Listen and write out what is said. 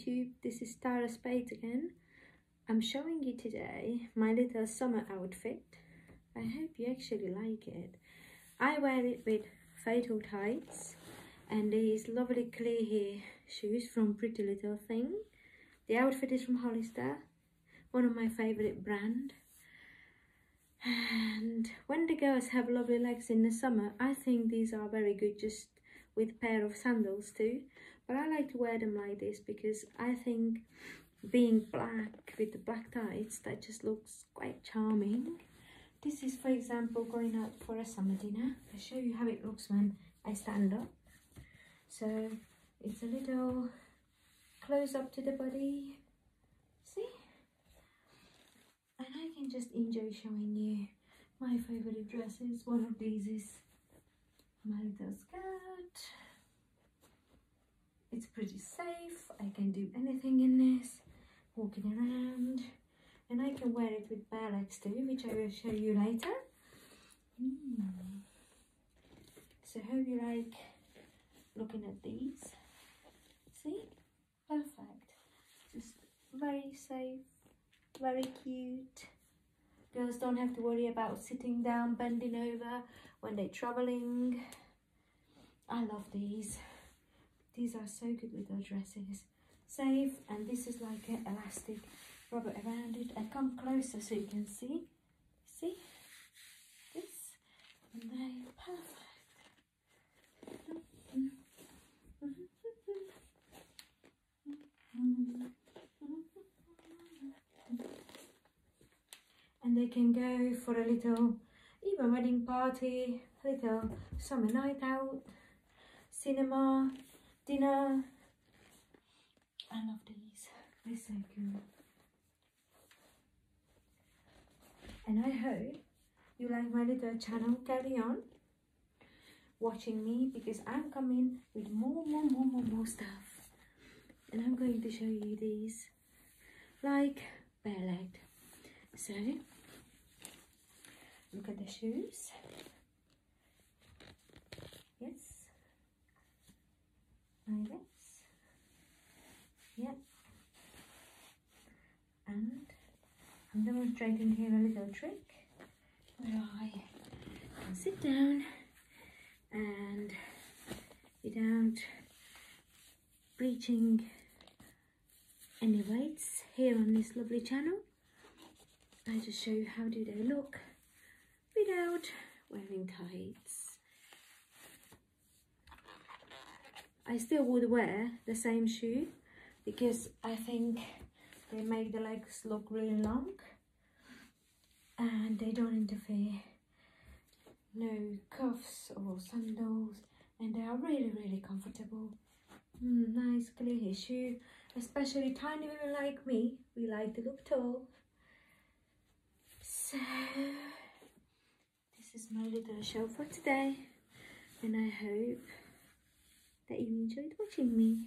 YouTube. This is Tara Spades again. I'm showing you today my little summer outfit. I hope you actually like it. I wear it with fatal tights and these lovely clear hair shoes from Pretty Little Thing. The outfit is from Hollister, one of my favourite brand. And when the girls have lovely legs in the summer, I think these are very good just with pair of sandals too. But I like to wear them like this because I think being black with the black tights, that just looks quite charming. This is, for example, going out for a summer dinner. I'll show you how it looks when I stand up. So it's a little close up to the body. See? And I can just enjoy showing you my favorite dresses. One of these is my little skirt. It's pretty safe. I can do anything in this. Walking around. And I can wear it with bare legs too, which I will show you later. Mm. So hope you like looking at these. See? Perfect. Just very safe, very cute. Girls don't have to worry about sitting down, bending over when they're traveling. I love these. These are so good little dresses. Safe, and this is like an elastic rubber around it. I come closer so you can see. See? This, and they're perfect. And they can go for a little, even wedding party, little summer night out, cinema, dinner. I love these, they're so cool. And I hope you like my little channel, carry on watching me because I'm coming with more, more, more, more, more stuff. And I'm going to show you these like bare-legged. So, look at the shoes. Yes. Like this. Yep. And I'm demonstrating here a little trick where I can sit down and without breaching any weights here on this lovely channel I just show you how do they look without wearing tights. I still would wear the same shoe because I think they make the legs look really long and they don't interfere. No cuffs or sandals and they are really really comfortable. Mm, nice clear shoe especially tiny women like me we like to look tall so this my little show for today and I hope that you enjoyed watching me